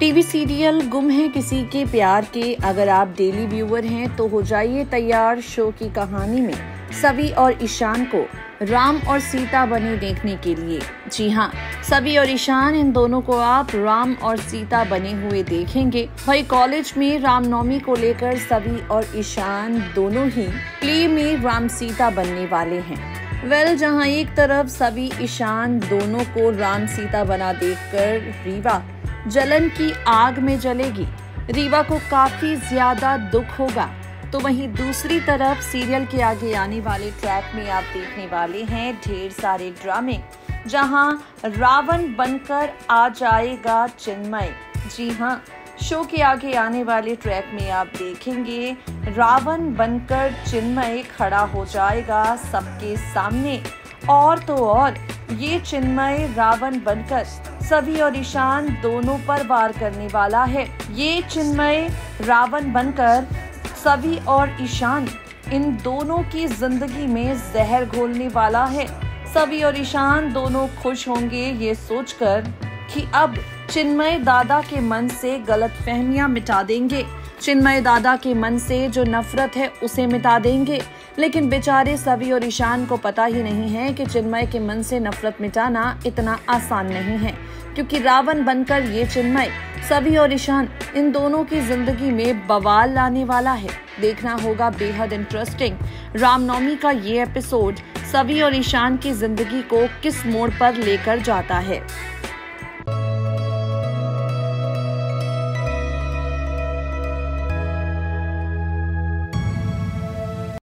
TV serial गुम है किसी के प्यार के। अगर आप डेली व्यूअर हैं तो हो जाइए तैयार शो की कहानी में सभी और ईशान को राम और सीता बने देखने के लिए। जी हाँ सभी और ईशान इन दोनों को आप राम और सीता बने हुए देखेंगे। भाई कॉलेज में रामनवमी को लेकर सभी और ईशान दोनों ही प्ले में राम सीता बनने वाले हैं। वेल well, जहाँ एक तरफ़ सभी ईशान दोनों को राम सीता बना देखकर रीवा जलन की आग में जलेगी। रीवा को काफ़ी ज़्यादा दुख होगा। तो वहीं दूसरी तरफ़ सीरियल के आगे आने वाले ट्रैक में आप देखने वाले हैं ढेर सारे ड्रामे जहाँ रावण बनकर आ जाएगा चिन्मय। जी हाँ शो के आगे आने वाले ट्रैक में आप देखेंगे, रावण बनकर चिन्मय खड़ा हो जाएगा सबके सामने। और तो और ये चिन्मय रावण बनकर सभी और ईशान दोनों पर वार करने वाला है। ये चिन्मय रावण बनकर सभी और ईशान इन दोनों की ज़िंदगी में जहर घोलने वाला है। सभी और ईशान दोनों खुश होंगे ये सोचकर कि अब चिन्मय दादा के मन से गलत फहमियाँ मिटा देंगे। चिन्मय दादा के मन से जो नफरत है उसे मिटा देंगे। लेकिन बेचारे सभी और ईशान को पता ही नहीं है कि चिन्मय के मन से नफरत मिटाना इतना आसान नहीं है, क्योंकि रावण बनकर ये चिन्मय, सभी और ईशान इन दोनों की ज़िंदगी में बवाल लाने वाला है। देखना होगा बेहद इंटरेस्टिंग रामनवमी का ये एपिसोड सभी और ईशान की ज़िंदगी को किस मोड़ पर लेकर जाता है।